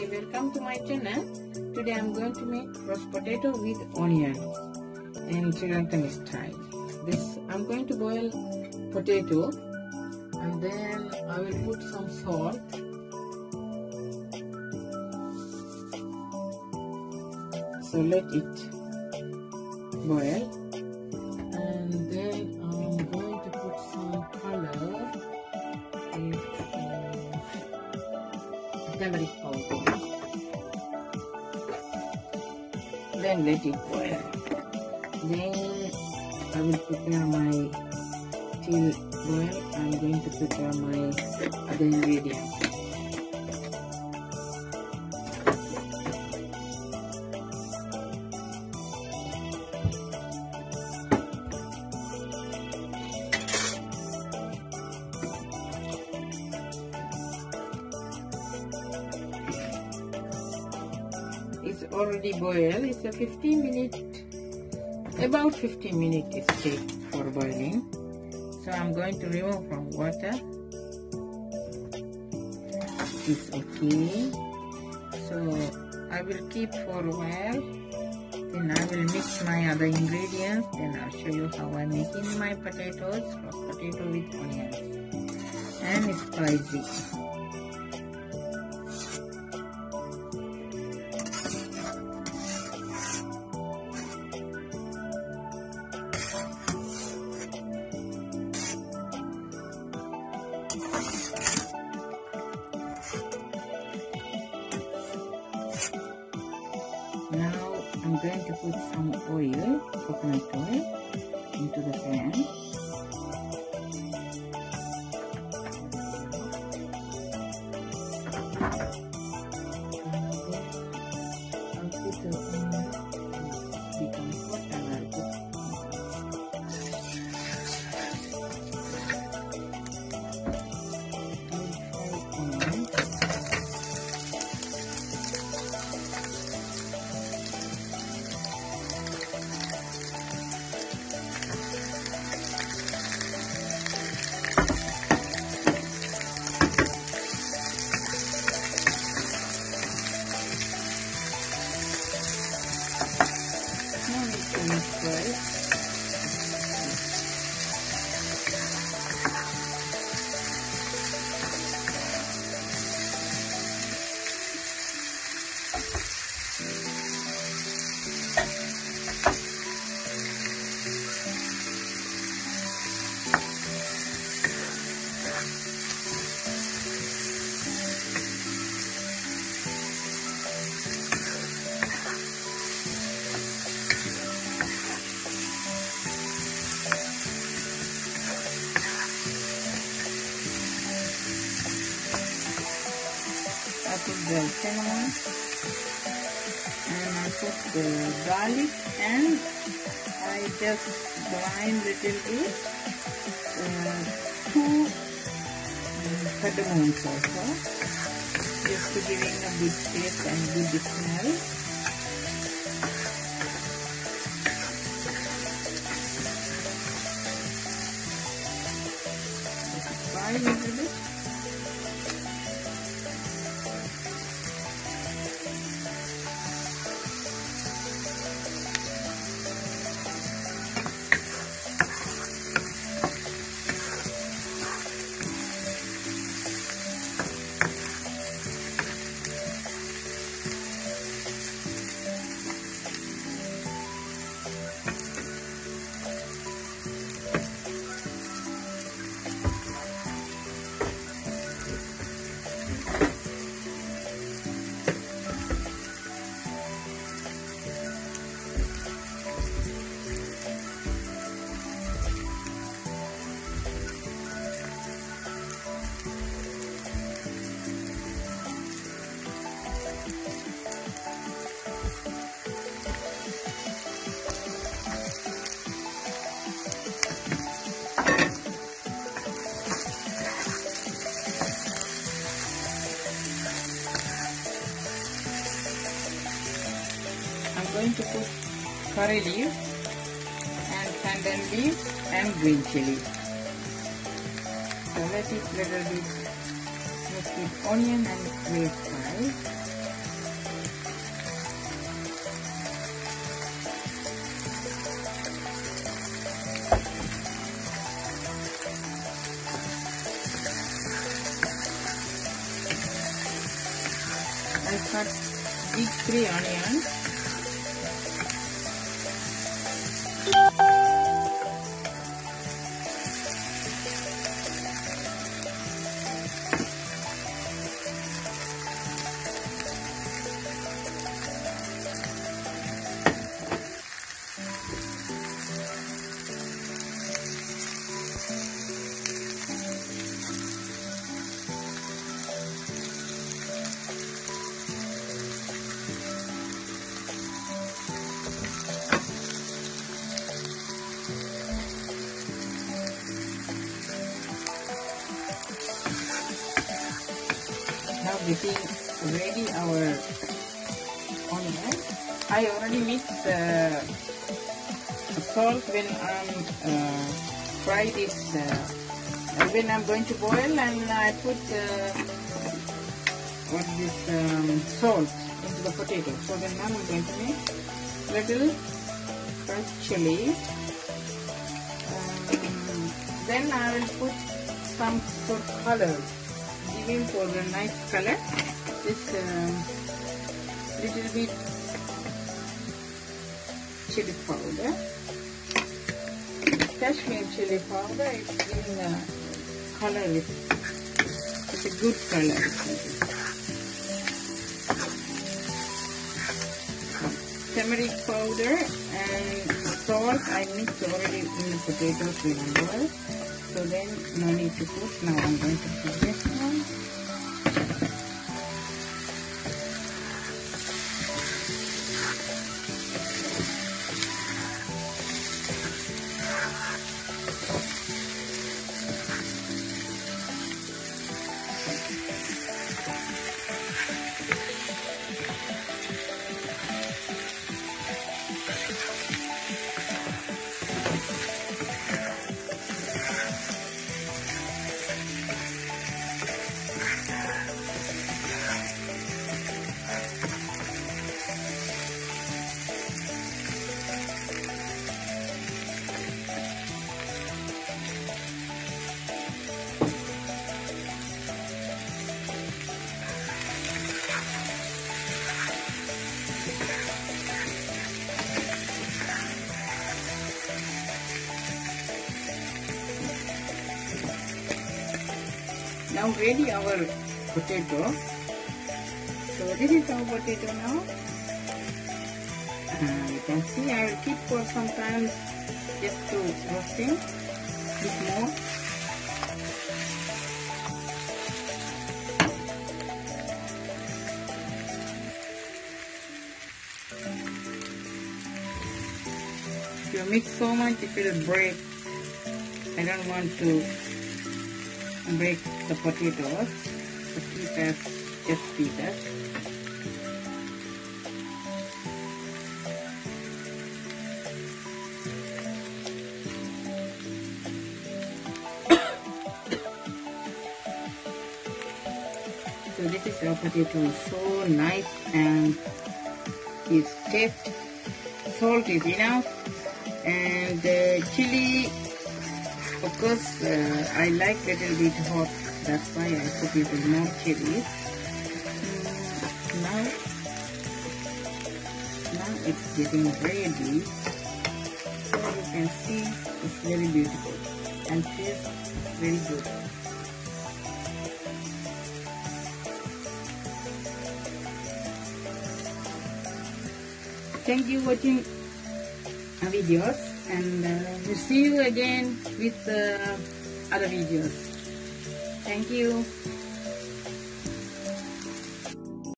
Hi, welcome to my channel. Today I'm going to make roast potato with onion in Sri Lankan style. This I'm going to boil potato and then I will put some salt. So let it boil and then I'm going to put some color. Then let it boil. Then I will prepare my till boil. I'm going to prepare my other ingredients. Already boiled. It's a 15 minute, about 15 minutes it takes for boiling. So I'm going to remove from water. It's okay. So I will keep for a while. Then I will mix my other ingredients. Then I'll show you how I'm making my potatoes, potato with onions and spicy. Going to put some oil, coconut oil, into the pan. Cinnamon and I put the garlic and I just grind little bit uh, two um, cardamoms also just to giving a good taste and good smell. going to put curry leaves and pandan leaves and green chili. So let it little bit mix with onion and green fry. I cut big three onions Now getting ready our onion. I already mixed uh, salt when I'm uh, fry this. Uh, when I'm going to boil and I put uh, what is this um, salt into the potato. So then now I'm going to make little fresh chili. Um, then I will put some food colors for a nice color this um, little bit chili powder. Kashmir chili powder is giving a color it's a good color. Turmeric powder and salt I mixed already in the potatoes remember so then no need to put now I'm going to put this one ready our potato. So this is our potato now. Uh, you can see I will keep for some time just to roasting. Bit more. If you mix so much it will break. I don't want to break the potatoes. So keep as just pieces. so this is our potato so nice and its taste salt is enough and the chili of course, uh, I like little bit hot. That's why I put little more chili. Mm, now, now it's getting ready. So you can see it's very beautiful and tastes very good. Thank you for watching our videos and uh, we'll see you again with uh, other videos. Thank you.